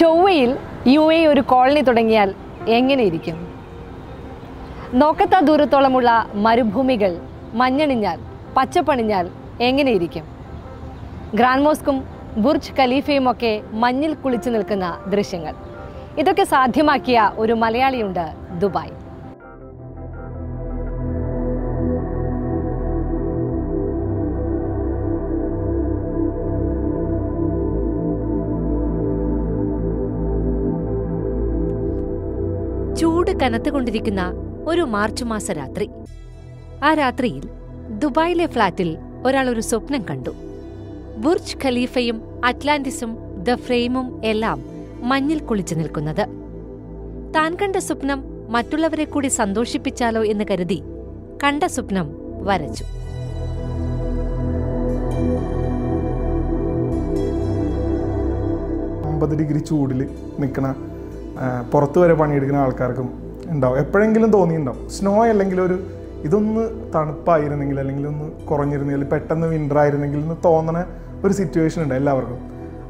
ചൊവ്വയിൽ U A ഒരു colony തുടങ്ങിയാൽ എങ്ങനെയിരിക്കും നോക്കത്ത ദൂരത്തോളമുള്ള മരുഭൂമികൾ മഞ്ഞണിഞ്ഞാൽ പച്ചപ്പണിഞ്ഞാൽ എങ്ങനെയിരിക്കും ഗ്രാൻഡ് മോസ്കും ബുർജ് ഖലീഫയും ഒക്കെ മഞ്ഞിൽ കുളിച്ചു നിൽക്കുന്ന ദൃശ്യങ്ങൾ. ഇതൊക്കെ സാധ്യമാക്കിയ ഒരു മലയാളിയുണ്ട് ദുബായ്. ചൂട് കനത്തുകൊണ്ടിരിക്കുന്ന ഒരു മാർച്ച് മാസ രാത്രി. ആ രാത്രിയിൽ ദുബായിലെ ഫ്ളാറ്റിൽ ഒരാൾ ഒരു സ്വപ്നം കണ്ടു. ബുർജ് ഖലീഫയും അറ്റ്ലാന്റിസും ദ ഫ്രെയിമും എല്ലാം മഞ്ഞിൽ കുളിച്ചു നിൽക്കുന്നത്. താൻ കണ്ട സ്വപ്നം മറ്റുള്ളവരെ കൂടി സന്തോഷിപ്പിച്ചാലോ എന്ന് കരുതി കണ്ട സ്വപ്നം വരച്ചു. ഡിഗ്രി ചൂടിൽ നിൽക്കണ പുറത്തു വരെ പണിയെടുക്കുന്ന ആൾക്കാർക്കും ഉണ്ടാവും. എപ്പോഴെങ്കിലും തോന്നിയിട്ടുണ്ടാവും. സ്നോ അല്ലെങ്കിൽ ഒരു ഇതൊന്ന് തണുപ്പായിരുന്നെങ്കിൽ അല്ലെങ്കിൽ ഒന്ന് കുറഞ്ഞിരുന്നെങ്കിൽ പെട്ടെന്ന് വിന്റർ ആയിരുന്നെങ്കിൽ എന്ന് തോന്നണ ഒരു സിറ്റുവേഷൻ ഉണ്ട് എല്ലാവർക്കും.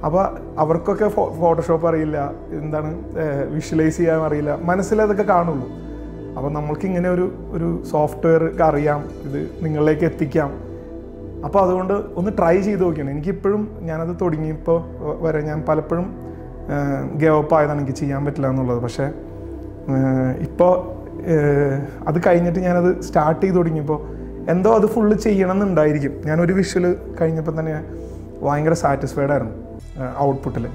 അപ്പോൾ അവർക്കൊക്കെ ഫോ ഫോട്ടോഷോപ്പ് അറിയില്ല എന്താണ് വിഷ്വലൈസ് ചെയ്യാൻ അറിയില്ല. മനസ്സിലതൊക്കെ കാണുള്ളൂ. അപ്പോൾ നമ്മൾക്ക് ഇങ്ങനെ ഒരു ഒരു സോഫ്റ്റ്വെയർ അറിയാം ഇത് നിങ്ങളിലേക്ക് എത്തിക്കാം. അപ്പോൾ അതുകൊണ്ട് ഒന്ന് ട്രൈ ചെയ്ത് നോക്കിയാണ്. എനിക്കിപ്പോഴും ഞാനത് തുടങ്ങിയപ്പോൾ വരെ ഞാൻ പലപ്പോഴും ഗവപ്പായതാണ് എനിക്ക് ചെയ്യാൻ പറ്റില്ല എന്നുള്ളത്. പക്ഷേ ഇപ്പോൾ അത് കഴിഞ്ഞിട്ട് ഞാനത് സ്റ്റാർട്ട് ചെയ്ത് തുടങ്ങിയപ്പോൾ എന്തോ അത് ഫുള്ള് ചെയ്യണം എന്നുണ്ടായിരിക്കും ഞാനൊരു വിഷ്വൽ കഴിഞ്ഞപ്പോൾ തന്നെ ഭയങ്കര സാറ്റിസ്ഫൈഡ് ആയിരുന്നു ഔട്ട്പുട്ടിൽ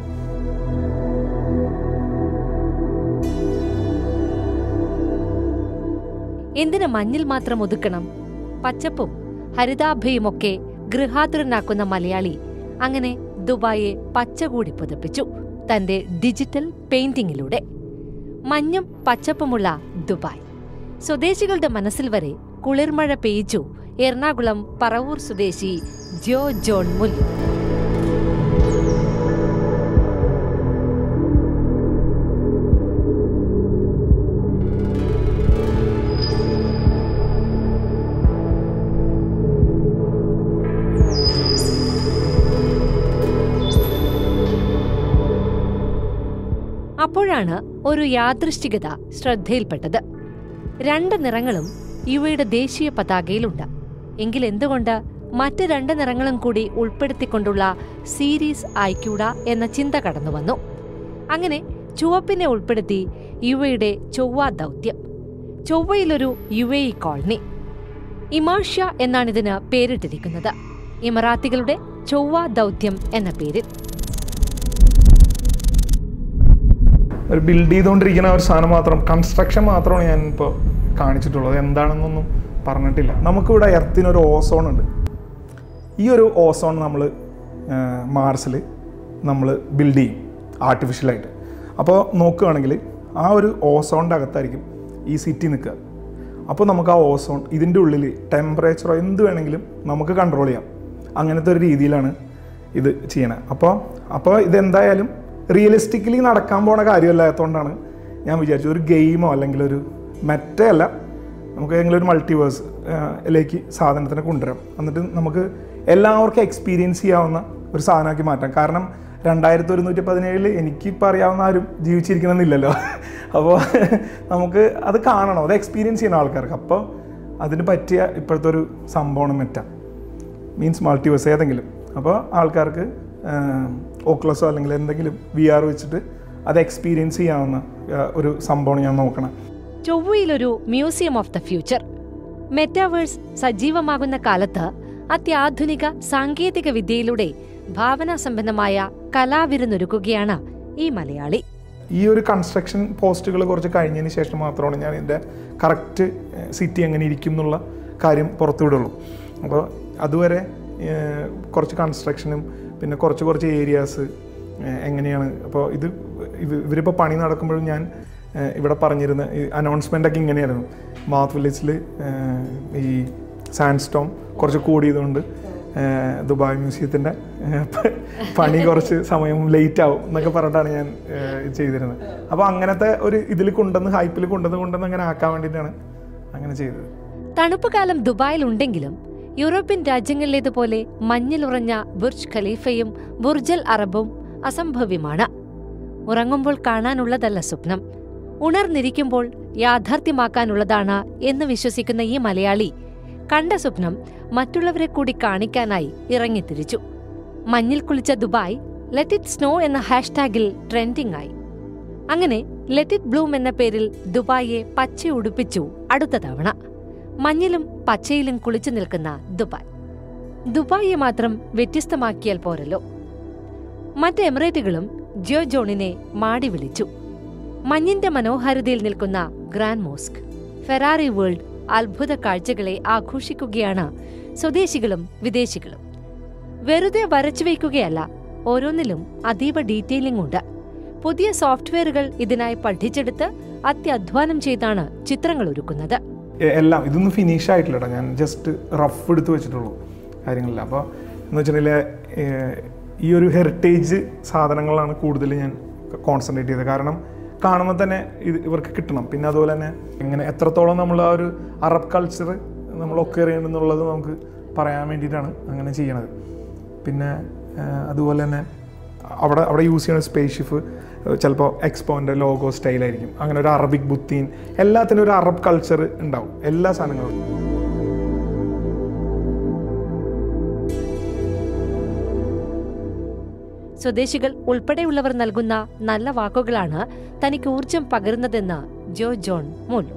എന്തിന് മഞ്ഞിൽ മാത്രം ഒതുക്കണം? പച്ചപ്പും ഹരിതാഭയുമൊക്കെ ഗൃഹാതുരനാക്കുന്ന മലയാളി അങ്ങനെ ദുബായെ പച്ചകൂടി പുതപ്പിച്ചു തന്റെ ഡിജിറ്റൽ പെയിന്റിങ്ങിലൂടെ മഞ്ഞും പച്ചപ്പുമുള്ള ദുബായ്. സ്വദേശികളുടെ മനസ്സിൽ വരെ കുളിർമഴ പെയ്ച്ചു എറണാകുളം പറവൂർ സ്വദേശി ജോ ജോൺ മുല്ലു. അപ്പോഴാണ് ഒരു യാദൃശ്ചികത ശ്രദ്ധയിൽപ്പെട്ടത്. രണ്ട് നിറങ്ങളും യുവയുടെ ദേശീയ പതാകയിലുണ്ട്. എങ്കിൽ എന്തുകൊണ്ട് മറ്റ് രണ്ട് നിറങ്ങളും കൂടി ഉൾപ്പെടുത്തിക്കൊണ്ടുള്ള സീരീസ് ആയിക്കൂട എന്ന ചിന്ത കടന്നു വന്നു. അങ്ങനെ ചുവപ്പിനെ ഉൾപ്പെടുത്തി യുവയുടെ ചൊവ്വ ദൗത്യം. ചൊവ്വയിലൊരു യു എ കോളനി ഇമാഷ്യ എന്നാണിതിന് പേരിട്ടിരിക്കുന്നത്. ഇമറാത്തികളുടെ ചൊവ്വ ദൗത്യം എന്ന പേരിൽ. ഒരു ബിൽഡ് ചെയ്തുകൊണ്ടിരിക്കുന്ന ഒരു സാധനം മാത്രം കൺസ്ട്രക്ഷൻ മാത്രമാണ് ഞാൻ ഇപ്പോൾ കാണിച്ചിട്ടുള്ളത്. എന്താണെന്നൊന്നും പറഞ്ഞിട്ടില്ല. നമുക്കിവിടെ എർത്തിനൊരു ഓസോൺ ഉണ്ട്. ഈ ഒരു ഓസോൺ നമ്മൾ മാർസിൽ നമ്മൾ ബിൽഡ് ചെയ്യും ആർട്ടിഫിഷ്യലായിട്ട് അപ്പോൾ നോക്കുകയാണെങ്കിൽ ആ ഒരു ഓസോണിന്റെ അകത്തായിരിക്കും ഈ സിറ്റി നിൽക്കുക. അപ്പോൾ നമുക്ക് ആ ഓസോൺ ഇതിന്റെ ഉള്ളിൽ ടെമ്പറേച്ചറോ എന്ത് വേണമെങ്കിലും നമുക്ക് കൺട്രോൾ ചെയ്യാം. അങ്ങനത്തെ ഒരു രീതിയിലാണ് ഇത് ചെയ്യണത് അപ്പോൾ അപ്പോൾ ഇതെന്തായാലും റിയലിസ്റ്റിക്കലി നടക്കാൻ പോണ കാര്യമല്ലാത്തതുകൊണ്ടാണ് ഞാൻ വിചാരിച്ചത്. ഒരു ഗെയിമോ അല്ലെങ്കിൽ ഒരു മെറ്റേ അല്ല. നമുക്ക് ഏതെങ്കിലും ഒരു മൾട്ടിവേഴ്സ് ലേക്ക് സാധനത്തിനെ കൊണ്ടുവരാം. എന്നിട്ട് നമുക്ക് എല്ലാവർക്കും എക്സ്പീരിയൻസ് ചെയ്യാവുന്ന ഒരു സാധനമാക്കി മാറ്റാം. കാരണം രണ്ടായിരത്തി ഒരുന്നൂറ്റി പതിനേഴിൽ എനിക്കിപ്പോൾ അറിയാവുന്ന ആരും ജീവിച്ചിരിക്കണമെന്നില്ലല്ലോ. അപ്പോൾ നമുക്ക് അത് കാണണം. അത് എക്സ്പീരിയൻസ് ചെയ്യണം ആൾക്കാർക്ക്. അപ്പോൾ അതിന് പറ്റിയ ഇപ്പോഴത്തെ ഒരു സംഭവമാണ് മെറ്റ. മീൻസ് മൾട്ടിവേഴ്സ് ഏതെങ്കിലും. അപ്പോൾ ആൾക്കാർക്ക് ഓക്ലസോ അല്ലെങ്കിൽ എന്തെങ്കിലും വി ആർ വെച്ചിട്ട് അത് എക്സ്പീരിയൻസ് ചെയ്യാവുന്ന ഒരു സംഭവമാണ് ഞാൻ നോക്കണം. ചൊവ്വയിലൊരു museum of the future metaverse സജീവമാകുന്ന കാലത്ത് അത്യാധുനിക സാങ്കേതിക വിദ്യയിലൂടെ ഭാവനാ സംബന്ധമായ കലാവിരുന്നൊരുക്കുകയാണ് ഈ മലയാളി. ഈ ഒരു കൺസ്ട്രക്ഷൻ പോസ്റ്റുകൾ കുറച്ച് കഴിഞ്ഞതിന് ശേഷം മാത്രമാണ് ഞാൻ എന്റെ കറക്റ്റ് സിറ്റി എങ്ങനെ ഇരിക്കും എന്നുള്ള കാര്യം പുറത്തുവിടുള്ളൂ. അപ്പോൾ അതുവരെ കുറച്ച് കൺസ്ട്രക്ഷനും പിന്നെ കുറച്ച് കുറച്ച് ഏരിയാസ് എങ്ങനെയാണ്? അപ്പോൾ ഇത് ഇവരിപ്പോൾ പണി നടക്കുമ്പോഴും ഞാൻ ഇവിടെ പറഞ്ഞിരുന്ന ഈ അനൗൺസ്മെന്റ് ഒക്കെ ഇങ്ങനെയായിരുന്നു. മാത്ത് വില്ലേജിൽ ഈ സാൻഡ് സ്റ്റോം കുറച്ച് കൂടിയതുകൊണ്ട് ദുബായ് മ്യൂസിയത്തിന്റെ പണി കുറച്ച് സമയം ലേറ്റ് ആവും എന്നൊക്കെ പറഞ്ഞിട്ടാണ് ഞാൻ ചെയ്തിരുന്നത്. അപ്പോൾ അങ്ങനത്തെ ഒരു ഇതിൽ കൊണ്ടുവന്ന് ഹൈപ്പിൽ കൊണ്ടുവന്ന് കൊണ്ടുവന്ന് അങ്ങനെ ആക്കാൻ വേണ്ടിയിട്ടാണ് അങ്ങനെ ചെയ്തത്. തണുപ്പ് കാലം ദുബായിൽ ഉണ്ടെങ്കിലും യൂറോപ്യൻ രാജ്യങ്ങളിലേതുപോലെ മഞ്ഞിലുറഞ്ഞ ബുർജ് ഖലീഫയും ബുർജൽ അറബും അസംഭവ്യമാണ്. ഉറങ്ങുമ്പോൾ കാണാനുള്ളതല്ല സ്വപ്നം. ഉണർന്നിരിക്കുമ്പോൾ യാഥാർത്ഥ്യമാക്കാനുള്ളതാണ് എന്ന് വിശ്വസിക്കുന്ന ഈ മലയാളി കണ്ട സ്വപ്നം മറ്റുള്ളവരെ കൂടി കാണിക്കാനായി ഇറങ്ങിത്തിരിച്ചു. മഞ്ഞിൽ കുളിച്ച ദുബായ് ലെറ്റ് ഇറ്റ് സ്നോ എന്ന ഹാഷ്ടാഗിൽ ട്രെൻഡിംഗ് ആയി. അങ്ങനെ ലെറ്റ് ഇറ്റ് ബ്ലൂം എന്ന പേരിൽ ദുബായിയെ പച്ചയുടുപ്പിച്ചു അടുത്ത തവണ. മഞ്ഞിലും പച്ചയിലും കുളിച്ചു നിൽക്കുന്ന ദുബായ്. ദുബായിയെ മാത്രം വ്യത്യസ്തമാക്കിയാൽ പോരല്ലോ. മറ്റ് എമിറേറ്റുകളും ജിയോ ജോണിനെ മാടി വിളിച്ചു. മഞ്ഞിന്റെ മനോഹാരിതയിൽ നിൽക്കുന്ന ഗ്രാൻഡ് മോസ്ക് ഫെറാറി വേൾഡ് അത്ഭുത കാഴ്ചകളെ ആഘോഷിക്കുകയാണ് സ്വദേശികളും വിദേശികളും. വെറുതെ വരച്ചു വയ്ക്കുകയല്ല ഓരോന്നിലും അതീവ ഡീറ്റെയിലിംഗ് ഉണ്ട്. പുതിയ സോഫ്റ്റ്വെയറുകൾ ഇതിനായി പഠിച്ചെടുത്ത് അത്യധ്വാനം ചെയ്താണ് ചിത്രങ്ങൾ ഒരുക്കുന്നത്. എല്ലാം. ഇതൊന്നും ഫിനിഷ് ആയിട്ടില്ല കേട്ടോ ഞാൻ ജസ്റ്റ് റഫ് എടുത്ത് വെച്ചിട്ടുള്ളൂ കാര്യങ്ങളില്ല. അപ്പോൾ എന്ന് വെച്ചിട്ടുണ്ടെങ്കിൽ ഈ ഒരു ഹെറിറ്റേജ് സാധനങ്ങളാണ് കൂടുതൽ ഞാൻ കോൺസെൻട്രേറ്റ് ചെയ്തത്. കാരണം കാണുമ്പോൾ തന്നെ ഇത് ഇവർക്ക് കിട്ടണം. പിന്നെ അതുപോലെ തന്നെ എങ്ങനെ എത്രത്തോളം നമ്മൾ ആ ഒരു അറബ് കൾച്ചർ നമ്മൾ ഒക്കെ അറിയണമെന്നുള്ളത് നമുക്ക് പറയാൻ വേണ്ടിയിട്ടാണ് അങ്ങനെ ചെയ്യണത്. പിന്നെ അതുപോലെ തന്നെ അവിടെ അവിടെ യൂസ് ചെയ്യുന്ന സ്പേസ് ഷിപ്പ് ചിലപ്പോൾ എക്സ്പോന്റെ ലോഗോ സ്റ്റൈലായിരിക്കും അങ്ങനെ ഒരു അറബിക് ബുത്തീൻ എല്ലാത്തിനും ഒരു അറബ് കൾച്ചർ ഉണ്ടാവും. എല്ലാ സാധനങ്ങളും. സ്വദേശികൾ ഉൾപ്പെടെയുള്ളവർ നൽകുന്ന നല്ല വാക്കുകളാണ് തനിക്ക് ഊർജം പകരുന്നതെന്ന് ജോ ജോൺ മുല്ലു